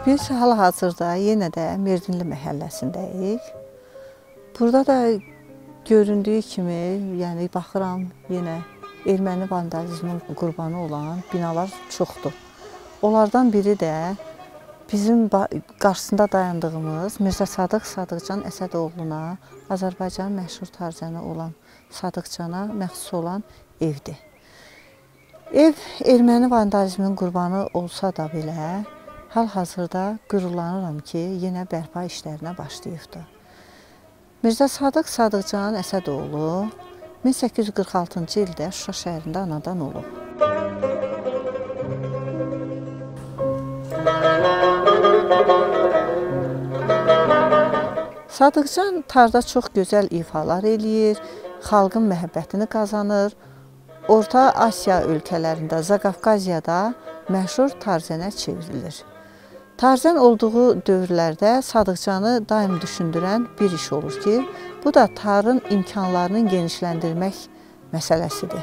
Biz hal-hazırda yenə də Merdinli məhəlləsindəyik. Burada da göründüyü kimi, yəni baxıram yenə erməni vandalizmin qurbanı olan binalar çoxdur. Onlardan biri də bizim qarşısında dayandığımız Mirzə Sadıq Sadıqcan Əsədoğluna, Azərbaycanın məşhur tarzəni olan Sadıqcana məxsus olan evdir. Ev erməni vandalizmin qurbanı olsa da belə, hal-hazırda qürurlanıram ki, yenə bərpa işlərinə başlayıbdır. Mirzə Sadıq Sadıqcan Əsədoğlu 1846-cı ildə Şuşa şəhərində anadan olub. Sadıqcan tarda çox gözəl ifalar eləyir, xalqın məhəbbətini qazanır. Orta Asiya ölkələrində, Zaqafqaziyada məşhur tarzənə çevrilir. Tarzən olduğu dövrlərdə Sadıqcanı daim düşündürən bir iş olur ki, bu da tarın imkanlarını genişləndirmək məsələsidir.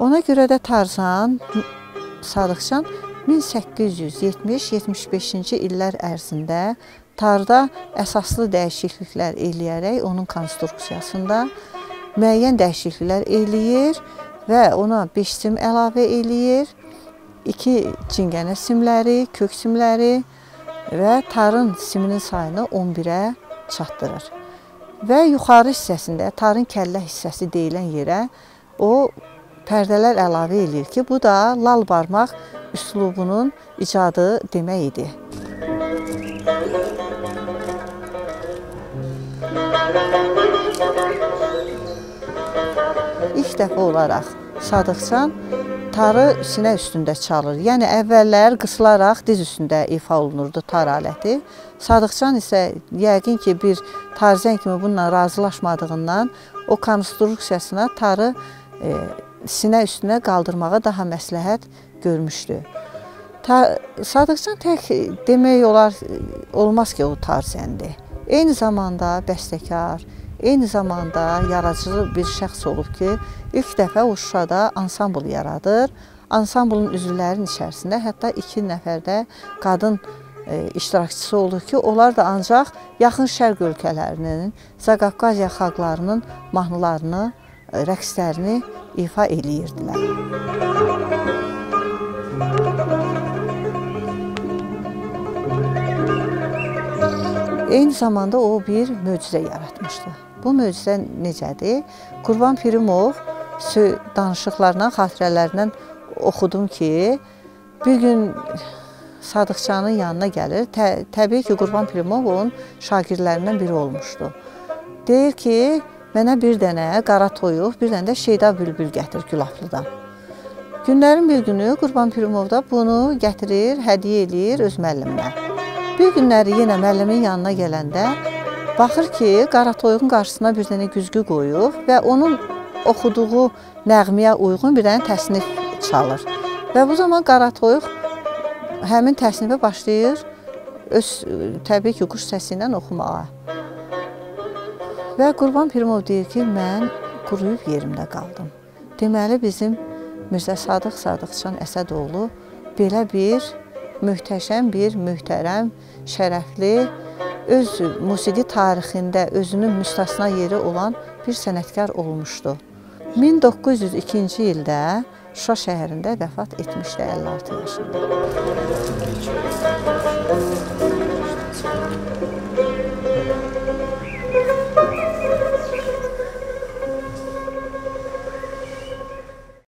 Ona görə də Tarzan Sadıqcan 1870-75-ci illər ərzində tarda əsaslı dəyişikliklər eləyərək onun konstruksiyasında müəyyən dəyişikliklər eləyir və ona 5 sim əlavə eləyir iki cingənə simləri, kök simləri və tarın siminin sayını 11-ə çatdırır. Və yuxarı hissəsində tarın kəllə hissəsi deyilən yerə o pərdələr əlavə eləyir ki, bu da lal barmaq üslubunun icadı demək idi. İlk dəfə olaraq Sadıqcan tarı sinə üstündə çalır. Yəni əvvəllər qısılaraq diz üstündə ifa olunurdu tar aləti. Sadıqcan isə yəqin ki, bir tarzən kimi bununla razılaşmadığından o konstruksiyasına tarı e, sinə üstünə qaldırmağa daha məsləhət görmüşdü. Ta, Sadıqcan tək demək olar olmaz ki, o tarzəndir. Eyni zamanda bəstəkar, eyni zamanda yaradıcı bir şəxs olub ki, ilk dəfə o Şuşada ansambl yaradır. Ansamblın üzvlərinin içərisində hətta iki nəfər də qadın e, iştirakçısı olur ki, onlar da ancaq yaxın şərq ölkələrinin, Zaqafqaziya xalqlarının mahnılarını, e, rəqslərini ifa eləyirdilər. Eyni zamanda o bir möcüzə yaratmışdı. Bu möcüzə necədir? Qurban Pirimov danışıqlarından, xatirələrindən oxudum ki, bir gün Sadıqçanın yanına gəlir. Tə təbii ki, Qurban Pirimov onun şagirdlərindən biri olmuşdu. Deyir ki, mənə bir dənə qara toyuq, bir dənə də şeyda bülbül gətir Gülaflıdan. Günlərin bir günü Qurban Pirimov da bunu gətirir, hədiyyə eləyir öz müəlliminə. Bir günləri yenə müəllimin yanına gələndə baxır ki, qara toyuğun qarşısına bir dənə güzgü qoyub və onun oxuduğu nəğməyə uyğun bir dənə təsnif çalır. Və bu zaman qara toyuq həmin təsnifə başlayır öz təbii ki, quş səsi ilə oxumağa. Və Qurban Pirimov deyir ki, mən quruyub yerimdə qaldım. Deməli bizim Mirzə Sadıq Sadıqçan Əsədoğlu belə bir möhtəşəm bir, möhtərəm, şərəfli, öz musiqi tarixində özünün müstəsna yeri olan bir sənətkar olmuşdu. 1902-ci ildə Şuşa şəhərində vəfat etmişdi 56 yaşında.